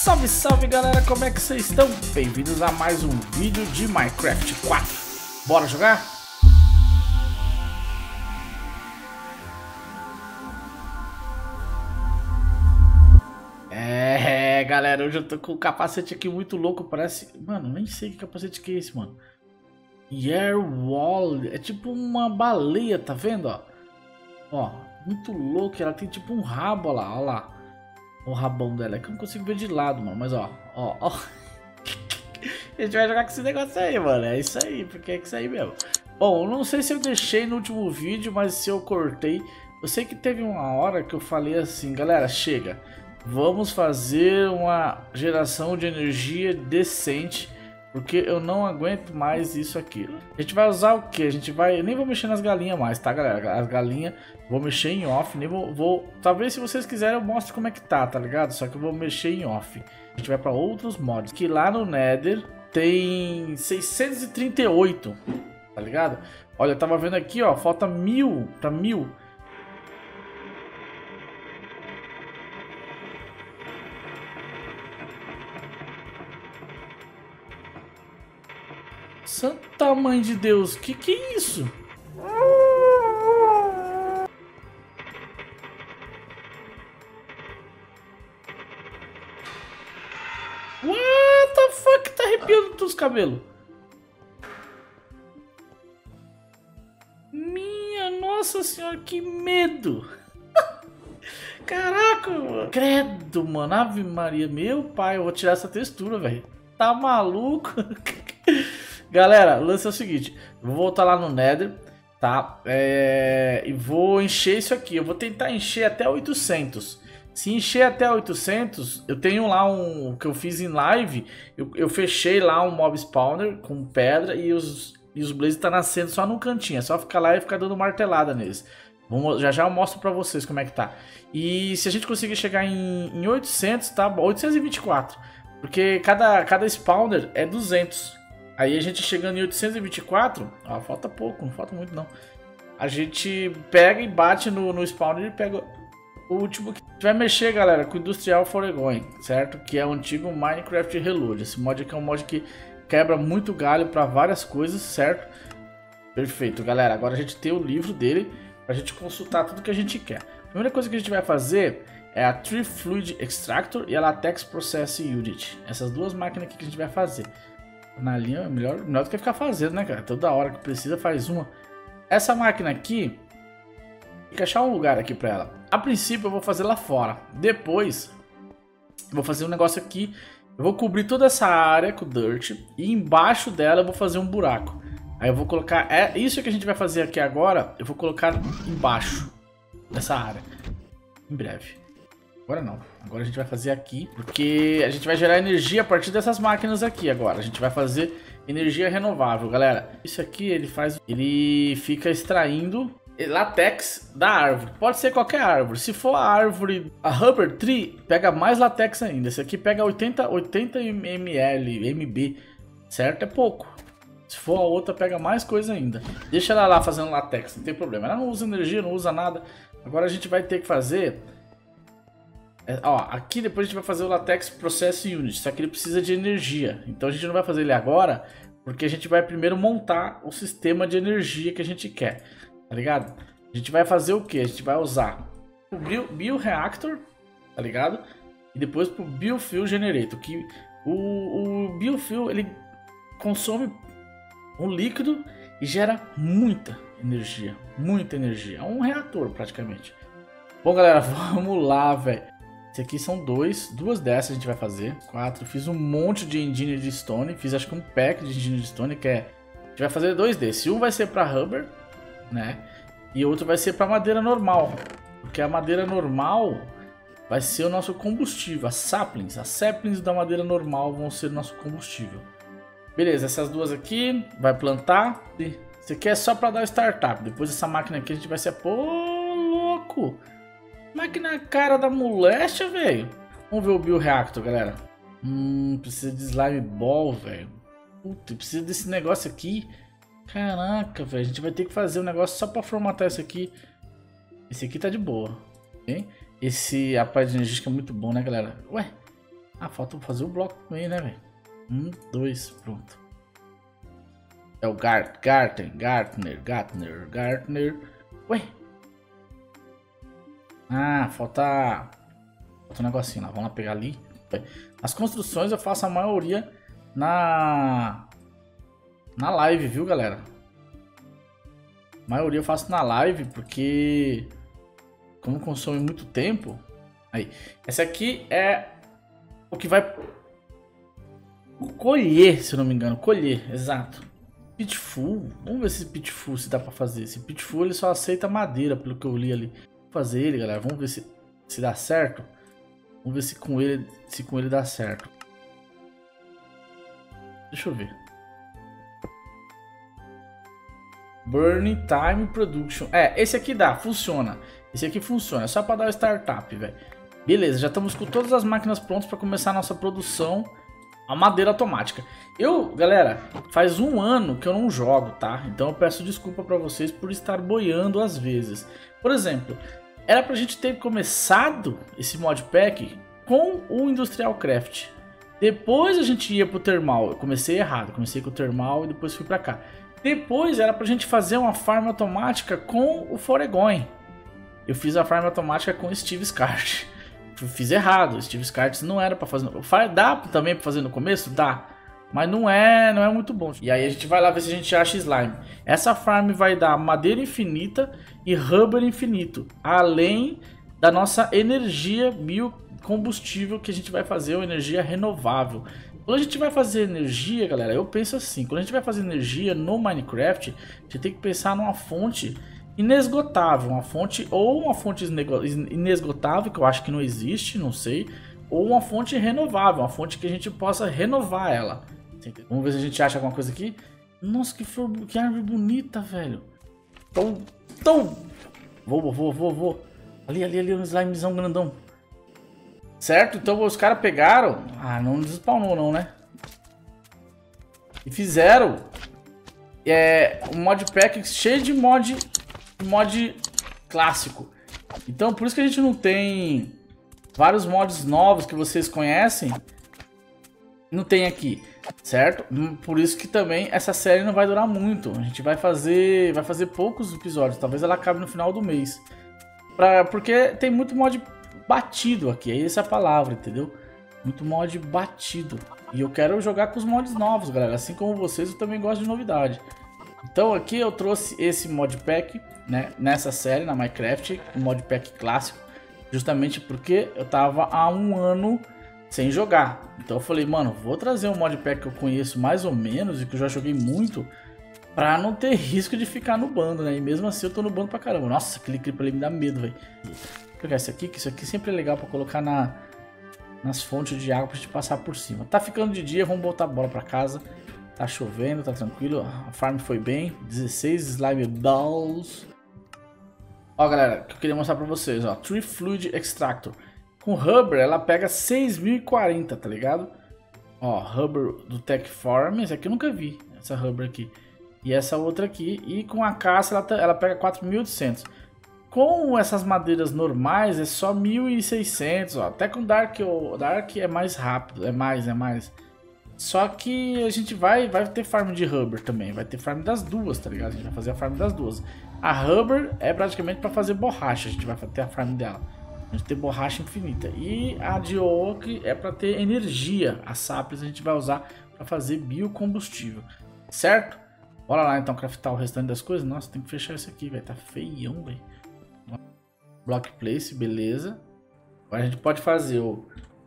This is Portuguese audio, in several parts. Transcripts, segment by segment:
Salve, salve galera, como é que vocês estão? Bem-vindos a mais um vídeo de Minecraft 4 Bora jogar? É, galera, hoje eu tô com o capacete aqui muito louco, parece... Mano, nem sei que capacete que é esse, mano Yarwall, é tipo uma baleia, tá vendo, ó? Ó, muito louco, ela tem tipo um rabo, ó lá, ó lá o rabão dela. É que eu não consigo ver de lado, mano. Mas ó, ó, ó. A gente vai jogar com esse negócio aí, mano. É isso aí, porque é isso aí mesmo. Bom, não sei se eu deixei no último vídeo, mas se eu cortei. Eu sei que teve uma hora que eu falei assim, galera, chega. Vamos fazer uma geração de energia decente porque eu não aguento mais isso aqui. A gente vai usar o que? A gente vai... Eu nem vou mexer nas galinhas mais, tá, galera? As galinhas, vou mexer em off. Nem vou, vou... Talvez se vocês quiserem eu mostre como é que tá, tá ligado? Só que eu vou mexer em off. A gente vai para outros mods. Que lá no Nether tem 638, tá ligado? Olha, eu tava vendo aqui, ó. Falta mil pra mil. Santa mãe de Deus, que que é isso? What the fuck? Tá arrepiando os cabelos. Minha nossa senhora, que medo. Caraca, mano. Credo, mano. Ave Maria, meu pai, eu vou tirar essa textura, velho. Tá maluco? Galera, o lance é o seguinte. Vou voltar lá no Nether, tá? É... E vou encher isso aqui. Eu vou tentar encher até 800. Se encher até 800, eu tenho lá um que eu fiz em live. Eu, eu fechei lá um mob spawner com pedra e os, e os blazes tá nascendo só no cantinho. É só ficar lá e ficar dando martelada neles. Vamos, já já eu mostro pra vocês como é que tá. E se a gente conseguir chegar em, em 800, tá? 824. Porque cada, cada spawner é 200. Aí a gente chegando em 824, ó, falta pouco, não falta muito não. A gente pega e bate no, no spawner e pega o último que vai mexer, galera, com o Industrial Foregoing, certo? Que é o antigo Minecraft Reload. Esse mod aqui é um mod que quebra muito galho para várias coisas, certo? Perfeito, galera. Agora a gente tem o livro dele para a gente consultar tudo que a gente quer. A primeira coisa que a gente vai fazer é a Tree Fluid Extractor e a Latex Process Unit. Essas duas máquinas aqui que a gente vai fazer na linha é melhor, melhor do que ficar fazendo, né, cara? Toda hora que precisa faz uma. Essa máquina aqui, tem que achar um lugar aqui pra ela. A princípio eu vou fazer lá fora. Depois, vou fazer um negócio aqui. Eu vou cobrir toda essa área com dirt. E embaixo dela eu vou fazer um buraco. Aí eu vou colocar... É isso que a gente vai fazer aqui agora. Eu vou colocar embaixo dessa área. Em breve. Agora não. Agora a gente vai fazer aqui, porque a gente vai gerar energia a partir dessas máquinas aqui agora. A gente vai fazer energia renovável, galera. Isso aqui ele faz, ele fica extraindo latex da árvore. Pode ser qualquer árvore. Se for a árvore, a rubber tree, pega mais latex ainda. Esse aqui pega 80, 80 ml, MB, certo? É pouco. Se for a outra, pega mais coisa ainda. Deixa ela lá fazendo latex, não tem problema. Ela não usa energia, não usa nada. Agora a gente vai ter que fazer é, ó, aqui depois a gente vai fazer o Latex Process Unit, só que ele precisa de energia. Então a gente não vai fazer ele agora, porque a gente vai primeiro montar o sistema de energia que a gente quer, tá ligado? A gente vai fazer o que? A gente vai usar o Bioreactor, tá ligado? E depois pro Biofuel Generator, que o, o Biofuel ele consome um líquido e gera muita energia, muita energia. É um reator praticamente. Bom, galera, vamos lá, velho. Esse aqui são dois, duas dessas a gente vai fazer. Quatro. Fiz um monte de engine de stone. Fiz acho que um pack de engine de stone que é... A gente vai fazer dois desses. Um vai ser para rubber, né? E outro vai ser para madeira normal. Porque a madeira normal vai ser o nosso combustível. As saplings, as saplings da madeira normal vão ser o nosso combustível. Beleza, essas duas aqui vai plantar. Isso aqui é só para dar o startup. Depois essa máquina aqui a gente vai ser... Pô, louco! Máquina cara da moléstia, velho. Vamos ver o bioreactor, galera. Hum, precisa de slime ball, velho. Puta, precisa desse negócio aqui. Caraca, velho. A gente vai ter que fazer um negócio só pra formatar isso aqui. Esse aqui tá de boa. Hein? Esse a parte energia é muito bom, né, galera? Ué, Ah, falta fazer o bloco também, né, velho? Um, dois, pronto. É o Gart, Garten, Gartner, Gartner, Gartner. Ué? Ah, falta... Falta um negocinho lá. Vamos lá pegar ali. As construções eu faço a maioria na... Na live, viu, galera? A maioria eu faço na live, porque... Como consome muito tempo... Aí. Essa aqui é o que vai colher, se não me engano. Colher, exato. Pitful. Vamos ver se Pitful se dá pra fazer. Esse Pitful ele só aceita madeira, pelo que eu li ali. Fazer ele, galera. Vamos ver se, se dá certo. Vamos ver se com ele se com ele dá certo. Deixa eu ver. Burning Time Production. É, esse aqui dá, funciona. Esse aqui funciona, é só para dar o startup, velho. Beleza, já estamos com todas as máquinas prontas para começar a nossa produção a madeira automática. Eu, galera, faz um ano que eu não jogo, tá? Então eu peço desculpa para vocês por estar boiando às vezes. Por exemplo, era pra gente ter começado esse modpack com o Industrial Craft. Depois a gente ia pro Thermal. Eu comecei errado, comecei com o Thermal e depois fui para cá. Depois era pra gente fazer uma farm automática com o Foregoin. Eu fiz a farm automática com o Steve Scart fiz errado. Steve Scarts não era para fazer. Dá também para fazer no começo? Dá. Mas não é, não é muito bom. E aí a gente vai lá ver se a gente acha slime. Essa farm vai dar madeira infinita e rubber infinito, além da nossa energia biocombustível que a gente vai fazer, ou energia renovável. Quando a gente vai fazer energia, galera, eu penso assim, quando a gente vai fazer energia no Minecraft, a gente tem que pensar numa fonte inesgotável, uma fonte ou uma fonte inesgotável que eu acho que não existe, não sei, ou uma fonte renovável, uma fonte que a gente possa renovar ela. Vamos ver se a gente acha alguma coisa aqui. Nossa, que flor, que árvore bonita, velho. Tão, tão. Vou, vou, vou, vou. Ali, ali, ali, um slimezão grandão. Certo? Então os caras pegaram. Ah, não despawnou não, né? E fizeram é, um modpack cheio de mod mod clássico. Então, por isso que a gente não tem vários mods novos que vocês conhecem. Não tem aqui, certo? Por isso que também essa série não vai durar muito. A gente vai fazer, vai fazer poucos episódios. Talvez ela acabe no final do mês. Pra, porque tem muito mod batido aqui. É essa a palavra, entendeu? Muito mod batido. E eu quero jogar com os mods novos, galera. Assim como vocês, eu também gosto de novidade. Então aqui eu trouxe esse modpack né, nessa série, na Minecraft, o modpack clássico, justamente porque eu tava há um ano sem jogar. Então eu falei, mano, vou trazer um modpack que eu conheço mais ou menos e que eu já joguei muito, pra não ter risco de ficar no bando, né? E mesmo assim eu tô no bando pra caramba. Nossa, aquele clipe ali me dá medo, velho. Vou pegar esse aqui, que isso aqui sempre é legal pra colocar na, nas fontes de água pra gente passar por cima. Tá ficando de dia, vamos botar a bola pra casa. Tá chovendo, tá tranquilo. A farm foi bem. 16 slime balls. Ó, galera, que eu queria mostrar pra vocês, ó. Tree Fluid Extractor. Com rubber, ela pega 6.040, tá ligado? Ó, rubber do Tech Farm. Esse aqui eu nunca vi, essa rubber aqui. E essa outra aqui. E com a caça, ela, tá, ela pega 4.800. Com essas madeiras normais, é só 1.600, ó. Até com Dark, o Dark é mais rápido, é mais, é mais. Só que a gente vai, vai ter farm de rubber também. Vai ter farm das duas, tá ligado? A gente vai fazer a farm das duas. A rubber é praticamente para fazer borracha, a gente vai ter a farm dela. A gente tem borracha infinita. E a de oak é para ter energia. A saples a gente vai usar para fazer biocombustível. Certo? Bora lá então craftar o restante das coisas. Nossa, tem que fechar isso aqui, vai tá feião, velho. Block place, beleza. Agora a gente pode fazer o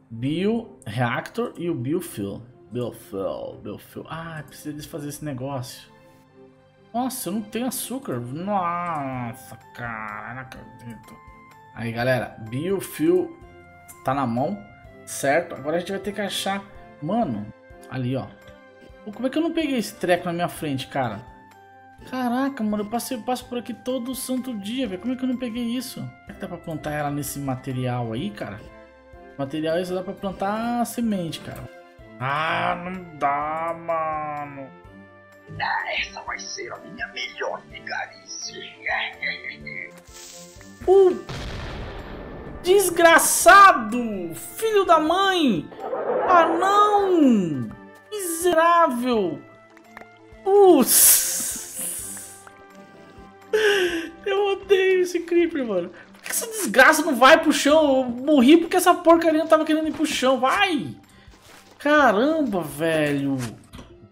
bioreactor e o biofuel. Biofuel, biofuel. Ah, precisa desfazer esse negócio. Nossa, eu não tenho açúcar. Nossa, cara, não acredito. Aí, galera, Biofuel tá na mão, certo? Agora a gente vai ter que achar... Mano, ali, ó. Como é que eu não peguei esse treco na minha frente, cara? Caraca, mano, eu passei, passo por aqui todo santo dia, velho. Como é que eu não peguei isso? Será que dá pra plantar ela nesse material aí, cara? Material esse dá pra plantar semente, cara. Ah, não dá, mano. Ah, essa vai ser a minha melhor vigarice. uh. Desgraçado! Filho da mãe! Ah, não! Miserável! Putz! Eu odeio esse creeper, mano. Por que essa desgraça não vai pro chão? Eu morri porque essa porcaria não tava querendo ir pro chão. Vai! Caramba, velho!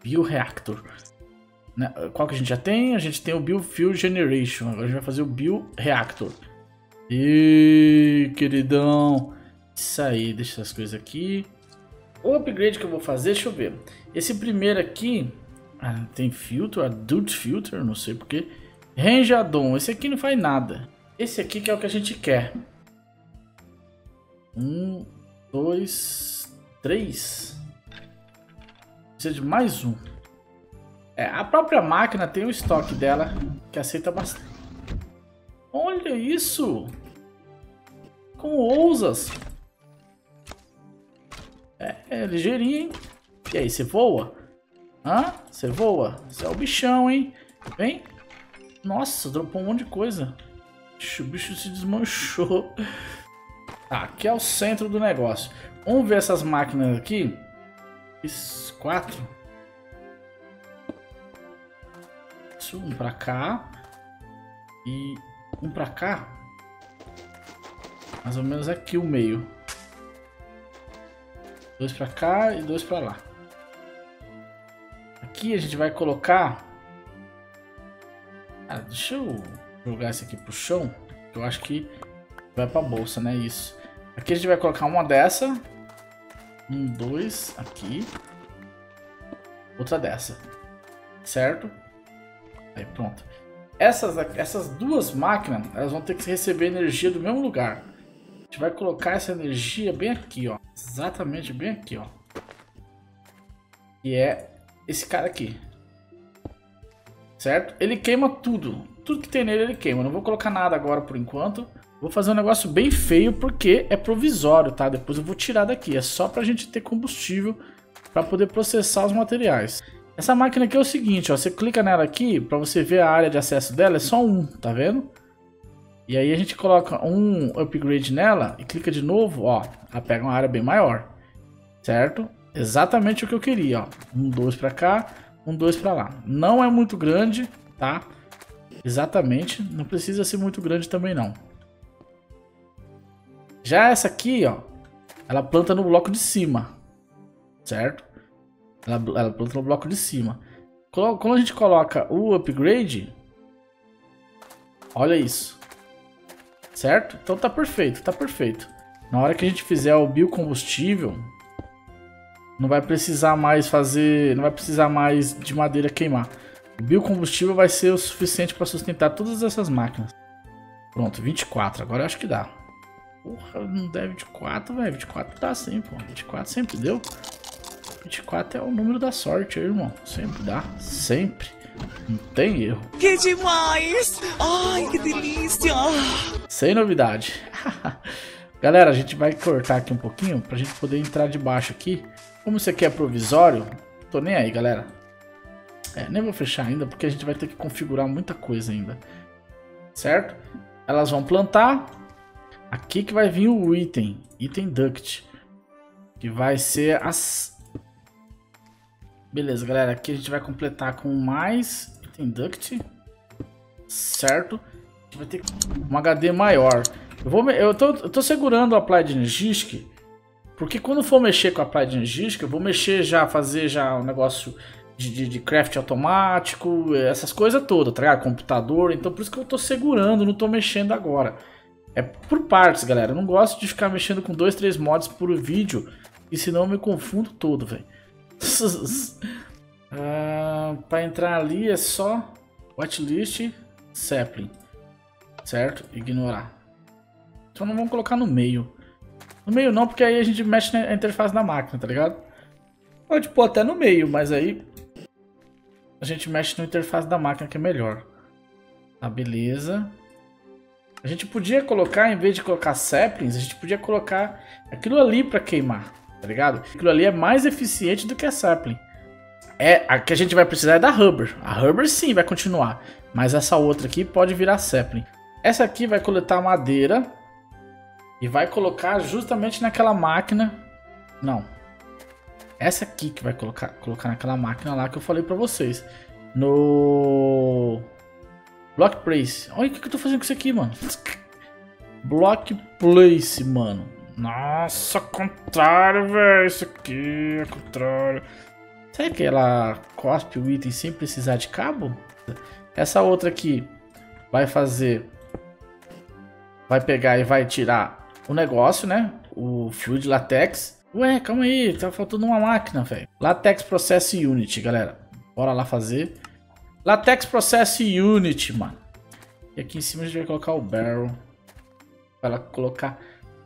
Bioreactor. Né, qual que a gente já tem? A gente tem o Biofuel Generation. Agora a gente vai fazer o Bioreactor. E queridão. Isso aí, deixa essas coisas aqui. O upgrade que eu vou fazer, deixa eu ver. Esse primeiro aqui. Ah, tem filtro, adult filter, não sei porquê. Range addon, esse aqui não faz nada. Esse aqui que é o que a gente quer. Um, dois, três. Precisa de mais um. É, a própria máquina tem o estoque dela que aceita bastante. Olha isso! Como ousas? É, é ligeirinho, hein? E aí, você voa? Hã? Você voa? Você é o bichão, hein? Vem. Nossa, dropou um monte de coisa. O bicho se desmanchou. Tá, aqui é o centro do negócio. Vamos ver essas máquinas aqui. Isso, quatro. Isso, um pra cá. E um pra cá. Mais ou menos aqui o meio. Dois pra cá e dois pra lá. Aqui a gente vai colocar... Ah, deixa eu jogar esse aqui pro chão. Eu acho que vai pra bolsa, né? Isso. Aqui a gente vai colocar uma dessa. Um, dois, aqui. Outra dessa. Certo? Aí, pronto. Essas, essas duas máquinas, elas vão ter que receber energia do mesmo lugar. A gente vai colocar essa energia bem aqui, ó. Exatamente bem aqui, ó. E é esse cara aqui. Certo? Ele queima tudo. Tudo que tem nele ele queima. Não vou colocar nada agora por enquanto. Vou fazer um negócio bem feio porque é provisório, tá? Depois eu vou tirar daqui. É só pra gente ter combustível para poder processar os materiais. Essa máquina aqui é o seguinte, ó, você clica nela aqui, para você ver a área de acesso dela, é só um, tá vendo? E aí a gente coloca um upgrade nela e clica de novo, ó, ela pega uma área bem maior, certo? Exatamente o que eu queria, ó, um, dois para cá, um, dois para lá. Não é muito grande, tá? Exatamente, não precisa ser muito grande também não. Já essa aqui, ó, ela planta no bloco de cima, certo? Ela, ela planta no bloco de cima. Quando a gente coloca o upgrade, olha isso. Certo? Então tá perfeito, tá perfeito. Na hora que a gente fizer o biocombustível, não vai precisar mais fazer, não vai precisar mais de madeira queimar. O biocombustível vai ser o suficiente para sustentar todas essas máquinas. Pronto, 24. Agora eu acho que dá. Porra, não der 24, velho. 24 dá sim, pô. 24 sempre deu. 24 é o número da sorte, irmão. Sempre dá. Sempre. Não tem erro. Que demais! Ai, que delícia! Sem novidade. Galera, a gente vai cortar aqui um pouquinho pra gente poder entrar debaixo aqui. Como isso aqui é provisório, tô nem aí, galera. É, nem vou fechar ainda porque a gente vai ter que configurar muita coisa ainda. Certo? Elas vão plantar. Aqui que vai vir o item, item duct. Que vai ser as Beleza, galera. Aqui a gente vai completar com mais item duct. Certo? A gente vai ter um HD maior. Eu, vou, eu, tô, eu tô segurando a Applied Energisk. Porque quando for mexer com a Applied Energisk, eu vou mexer já, fazer já o um negócio de, de, de, craft automático, essas coisas todas, tá ligado? Computador. Então por isso que eu tô segurando, não tô mexendo agora. É por partes, galera. Eu não gosto de ficar mexendo com dois, três mods por vídeo. E senão eu me confundo todo, velho. ah, para entrar ali é só watchlist sapling, certo? Ignorar. Então não vamos colocar no meio. No meio não, porque aí a gente mexe na interface da máquina, tá ligado? Pode pôr até no meio, mas aí a gente mexe na interface da máquina que é melhor. Tá, beleza. A gente podia colocar, em vez de colocar saplings, a gente podia colocar aquilo ali para queimar tá ligado? Aquilo ali é mais eficiente do que a sapling. É, a que a gente vai precisar é da rubber. A rubber sim vai continuar, mas essa outra aqui pode virar sapling. Essa aqui vai coletar madeira, e vai colocar justamente naquela máquina. Não. Essa aqui que vai colocar, colocar naquela máquina lá que eu falei pra vocês. No. Block Place. Olha o que, que eu tô fazendo com isso aqui, mano. Block Place, mano. Nossa, contrário, velho. Isso aqui é contrário. Será que ela cospe o item sem precisar de cabo? Essa outra aqui vai fazer. Vai pegar e vai tirar o negócio, né? O fluid latex. Ué, calma aí, tá faltando uma máquina, velho. Latex Process Unit, galera. Bora lá fazer. Latex Process Unit, mano. E aqui em cima a gente vai colocar o barrel. Para ela colocar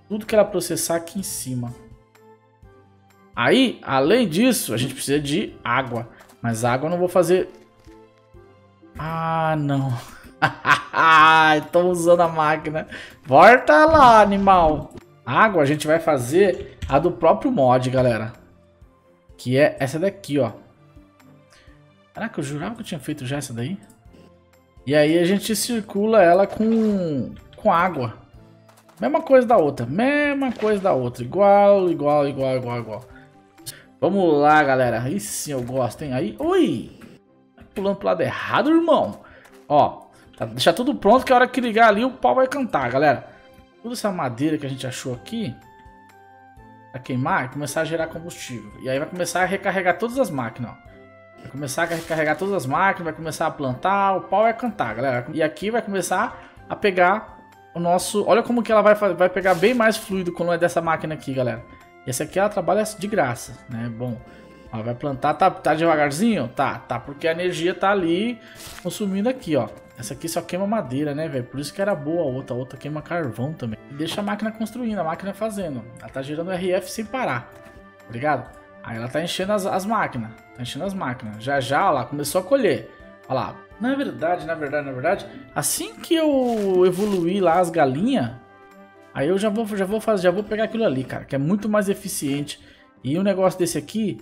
tudo que ela processar aqui em cima. Aí, além disso, a gente precisa de água. Mas água eu não vou fazer... Ah, não. Estou usando a máquina. Volta lá, animal. Água a gente vai fazer a do próprio mod, galera. Que é essa daqui, ó. Caraca, eu jurava que eu tinha feito já essa daí. E aí a gente circula ela com, com água. Mesma coisa da outra. Mesma coisa da outra. Igual, igual, igual, igual, igual. Vamos lá, galera. Aí sim eu gosto, hein? Aí, ui! Pulando pro lado errado, irmão. Ó, tá, deixar tudo pronto que a hora que ligar ali o pau vai cantar, galera. Toda essa madeira que a gente achou aqui a queimar começar a gerar combustível. E aí vai começar a recarregar todas as máquinas, ó. Vai começar a recarregar todas as máquinas, vai começar a plantar, o pau vai cantar, galera. E aqui vai começar a pegar o nosso... Olha como que ela vai, vai pegar bem mais fluido quando é dessa máquina aqui, galera. Essa aqui ela trabalha de graça, né? Bom, ela vai plantar, tá, tá devagarzinho? Tá, tá, porque a energia tá ali consumindo aqui, ó. Essa aqui só queima madeira, né, velho? Por isso que era boa a outra. A outra queima carvão também. Deixa a máquina construindo, a máquina fazendo. Ela tá gerando RF sem parar. Tá ligado? Aí ela tá enchendo as, as máquinas. Tá enchendo as máquinas. Já já, ó lá, começou a colher. Olha lá. Na verdade, na verdade, na verdade, assim que eu evoluir lá as galinhas, aí eu já vou, já vou fazer, já vou pegar aquilo ali, cara, que é muito mais eficiente. E um negócio desse aqui,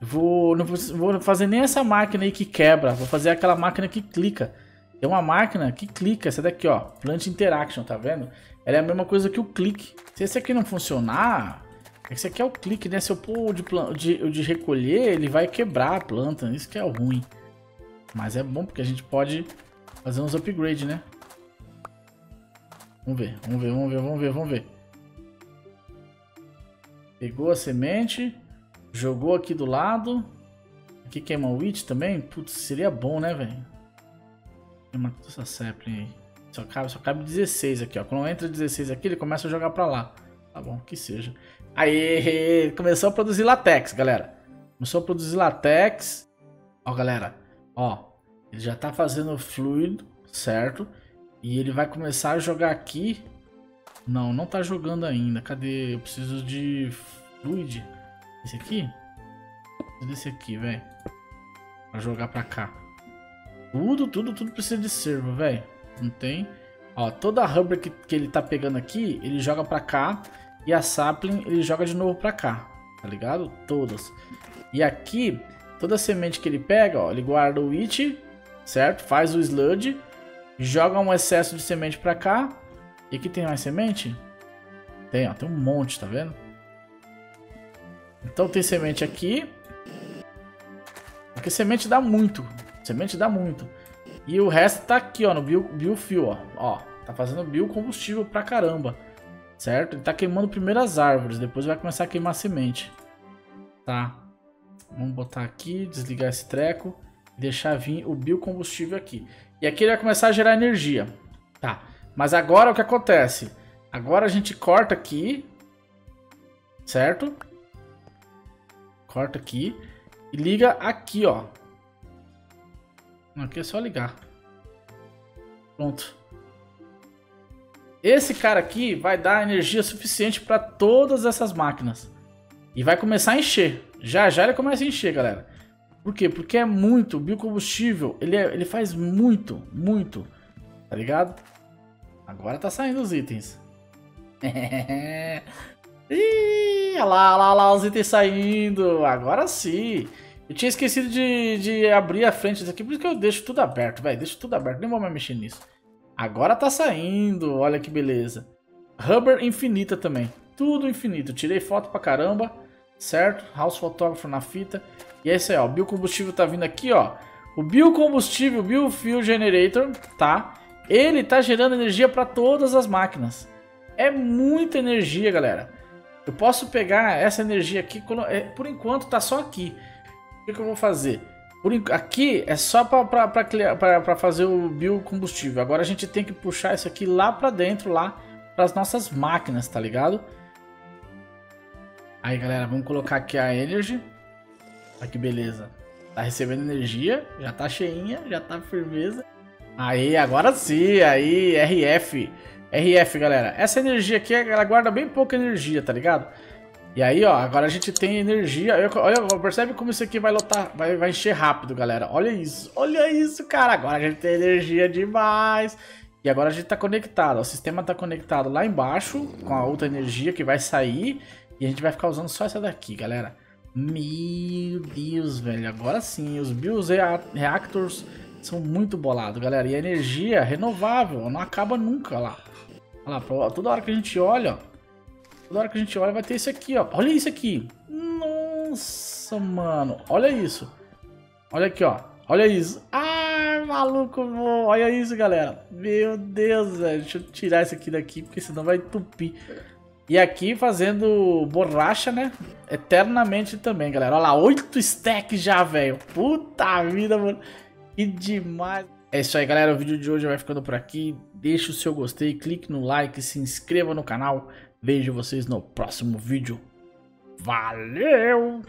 vou, não vou fazer nem essa máquina aí que quebra, vou fazer aquela máquina que clica. Tem uma máquina que clica, essa daqui, ó, Plant Interaction, tá vendo? Ela é a mesma coisa que o clique. Se esse aqui não funcionar, esse aqui é o clique, né? Se eu pôr de, de, de recolher, ele vai quebrar a planta, isso que é ruim. Mas é bom porque a gente pode fazer uns upgrades, né? Vamos ver, vamos ver, vamos ver, vamos ver, vamos ver. Pegou a semente, jogou aqui do lado. Aqui queima o witch também? Putz, seria bom, né, velho? Queima toda essa sapling aí. Só cabe, só cabe 16 aqui, ó. Quando entra 16 aqui, ele começa a jogar pra lá. Tá bom, que seja. Aí, começou a produzir latex, galera. Começou a produzir latex. Ó, galera, ó. Ele já tá fazendo fluido, certo? E ele vai começar a jogar aqui. Não, não tá jogando ainda. Cadê? Eu preciso de fluid. Esse aqui? Desse aqui, velho. Pra jogar pra cá. Tudo, tudo, tudo precisa de servo, velho. Não tem. Ó, toda a rubber que, que ele tá pegando aqui, ele joga pra cá. E a sapling, ele joga de novo pra cá. Tá ligado? Todas. E aqui, toda semente que ele pega, ó, ele guarda o it, certo? Faz o sludge. Joga um excesso de semente pra cá. E aqui tem mais semente? Tem, ó. Tem um monte, tá vendo? Então tem semente aqui. Porque semente dá muito. Semente dá muito. E o resto tá aqui, ó, no bio, biofuel, ó. ó. Tá fazendo biocombustível pra caramba. Certo? Ele tá queimando primeiro as árvores, depois vai começar a queimar semente. Tá. Vamos botar aqui, desligar esse treco. Deixar vir o biocombustível aqui. E aqui ele vai começar a gerar energia. Tá. Mas agora o que acontece? Agora a gente corta aqui. Certo? Corta aqui. E liga aqui, ó. Aqui é só ligar. Pronto. Esse cara aqui vai dar energia suficiente para todas essas máquinas. E vai começar a encher. Já já ele começa a encher, galera. Por quê? Porque é muito. biocombustível, ele, é, ele faz muito, muito. Tá ligado? Agora tá saindo os itens. Ih, olha lá, olha lá os itens saindo. Agora sim. Eu tinha esquecido de, de abrir a frente disso aqui, por isso que eu deixo tudo aberto, velho. Deixo tudo aberto, nem vou mais mexer nisso. Agora tá saindo, olha que beleza. Rubber infinita também. Tudo infinito. Tirei foto pra caramba, certo? House fotógrafo na fita. E é isso aí, ó. O biocombustível tá vindo aqui, ó. O biocombustível, Biofuel Generator, tá? Ele tá gerando energia para todas as máquinas. É muita energia, galera. Eu posso pegar essa energia aqui, é, por enquanto tá só aqui. O que eu vou fazer? Por, aqui é só para fazer o biocombustível. Agora a gente tem que puxar isso aqui lá para dentro, lá para as nossas máquinas, tá ligado? Aí, galera, vamos colocar aqui a Energy. Olha que beleza. Tá recebendo energia, já tá cheinha, já tá firmeza. Aí, agora sim, aí, RF. RF, galera. Essa energia aqui, ela guarda bem pouca energia, tá ligado? E aí, ó, agora a gente tem energia. Olha, percebe como isso aqui vai lotar, vai, vai encher rápido, galera. Olha isso, olha isso, cara. Agora a gente tem energia demais. E agora a gente tá conectado. O sistema tá conectado lá embaixo com a outra energia que vai sair. E a gente vai ficar usando só essa daqui, galera. Meu Deus, velho. Agora sim, os Reactors são muito bolados, galera. E a energia renovável, não acaba nunca lá. Olha lá, toda hora que a gente olha, toda hora que a gente olha vai ter isso aqui, ó. Olha isso aqui. Nossa, mano. Olha isso. Olha aqui, ó. Olha isso. Ai, maluco, olha isso, galera. Meu Deus, velho. Deixa eu tirar isso aqui daqui, porque senão vai entupir. E aqui fazendo borracha, né? Eternamente também, galera. Olha lá, oito stacks já, velho. Puta vida, mano. Que demais. É isso aí, galera. O vídeo de hoje vai ficando por aqui. Deixe o seu gostei, clique no like, se inscreva no canal. Vejo vocês no próximo vídeo. Valeu!